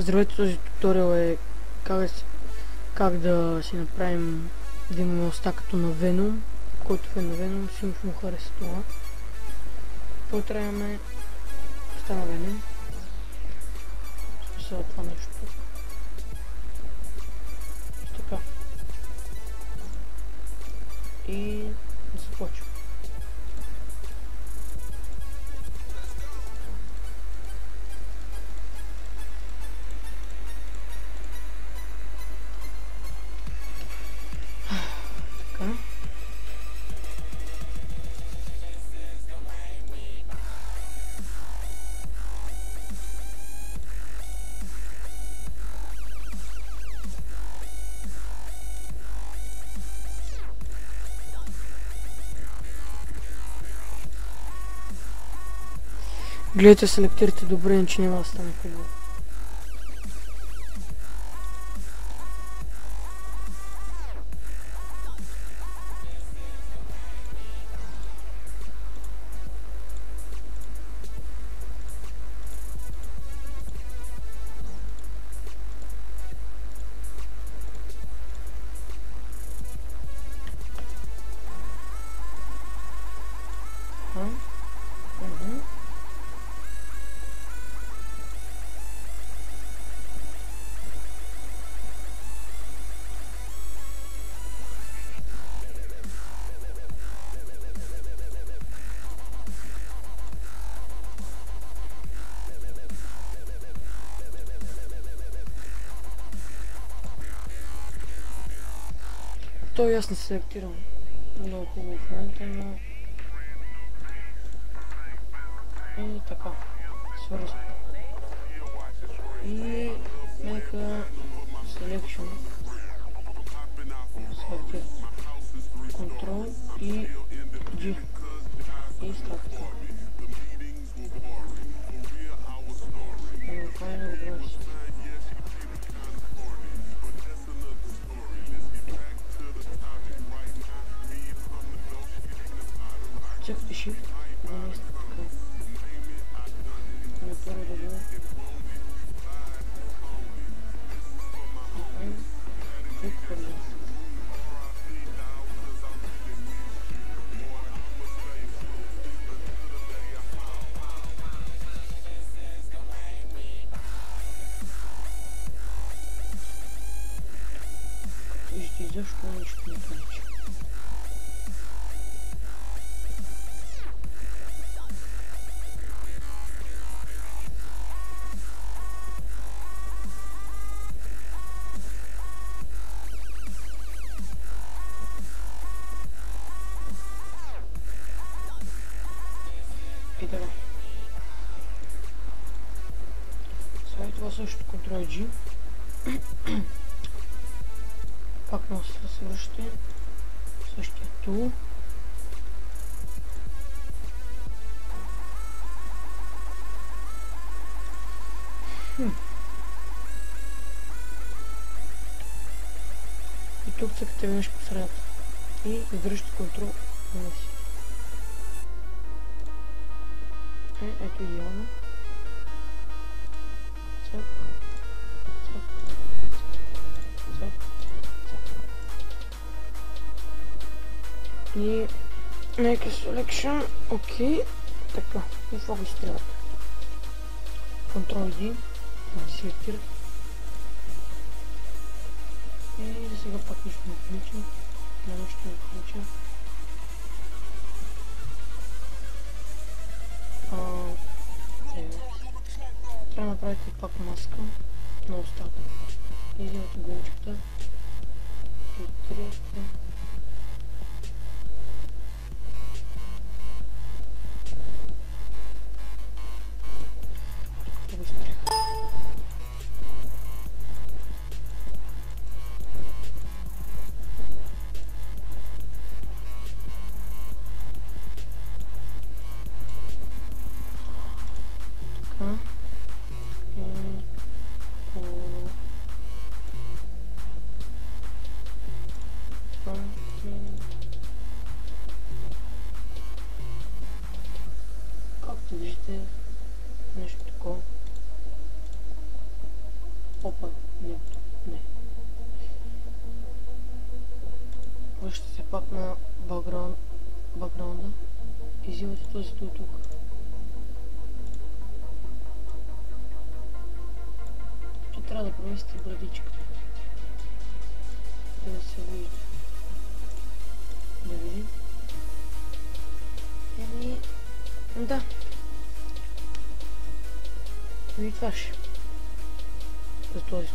Здравейте, този туториал е как как да си направим да имаме уста като на Venom, който е на Venom, си му хареса това. Какво трябваме уста на Venom. Смисъл това нещо. Така. И започваме. Для этого selekteerti Dubrenchini vastan qildi. Mm-hmm. Той аз не селектирам много хубаво в момента, но... И така. Свързвам. И нека selection. Селектир. Control и G. тысячи девяносто на пару рублей. Видите, за что значит не плачу. Голосую, что Ctrl-G. как нас слышите? Слышите? Ту. Хм. И тут ты немножко срат. И играешь Ctrl S. Это явно. И a selection. Окей. Така. И това го изстрелят. Control D. Селектират. И сега пак нищо не получи. Няма нищо не получи. как маска на устах. И вот гончик-то. Тут тряпка. Както виждате, нещо такова. Опа, не, не. Връща се пак на бакграунд, бакграунда и взимате този до тук. И трябва да проместите брадичката. Да се вижда. büyük taş. Kötü oyun